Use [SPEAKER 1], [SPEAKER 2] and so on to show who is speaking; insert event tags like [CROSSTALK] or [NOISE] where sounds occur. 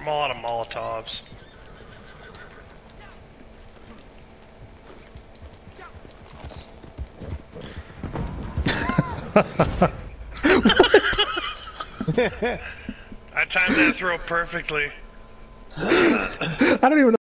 [SPEAKER 1] I'm all out of Molotovs. [LAUGHS] I timed that throw perfectly.
[SPEAKER 2] I don't even know.